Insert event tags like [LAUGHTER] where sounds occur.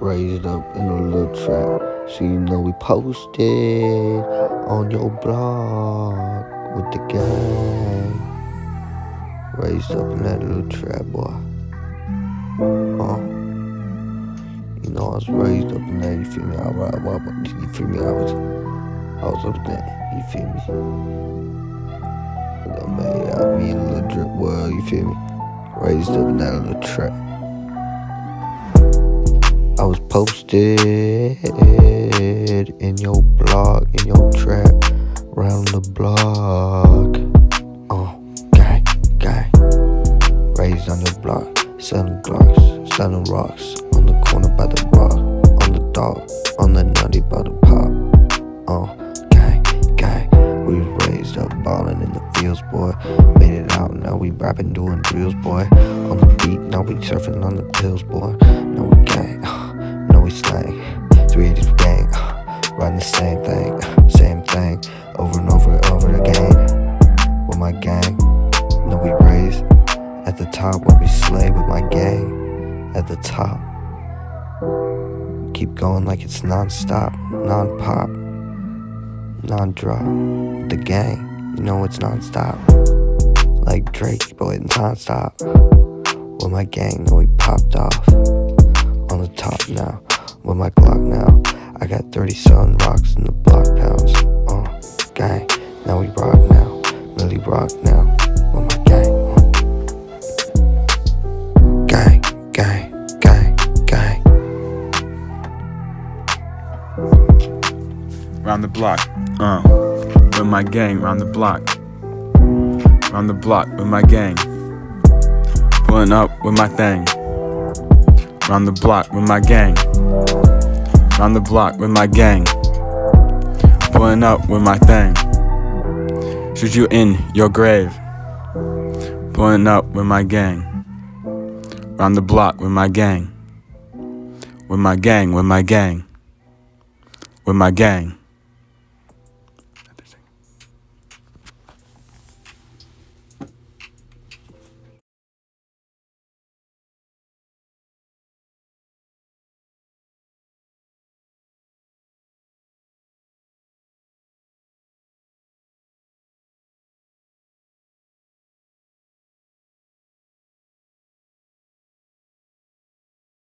raised up in a little trap. So you know we posted on your blog with the gang. Raised up in that little trap, boy. Huh? You know I was raised up in there, you feel me? I, I, I, you feel me? I was, I was up there, you feel me? I made out me a little drip world, you feel me? Raised up in that little trap. Posted in your blog, in your trap, round the block. Oh, guy, guy. Raised on your block, selling glocks, selling rocks. On the corner by the rock, on the dog, on the nutty by the pop. Oh, guy, guy. We raised up ballin' in the fields, boy. Made it out, now we rapping, doing drills, boy. On the beat, now we surfing on the pills, boy. Now we gang [LAUGHS] we slang. 380s gang, riding the same thing, same thing, over and over and over again. With my gang, know we raised at the top where we slay with my gang at the top. Keep going like it's non-stop, non-pop, non-drop. The gang, you know it's non-stop. Like Drake, boy, it's non-stop. With my gang, know we popped off on the top now with my Glock now. I got 30 selling rocks in the block pounds. Uh, gang, now we rock now. Really rock now with my gang. Uh. Gang, gang, gang, gang. Round the block, uh, with my gang, round the block. Round the block with my gang. Pulling up with my thing. Round the block with my gang. Round the block with my gang. Pulling up with my thing. Shoot you in your grave. Pulling up with my gang. Round the block with my gang. With my gang, with my gang. With my gang.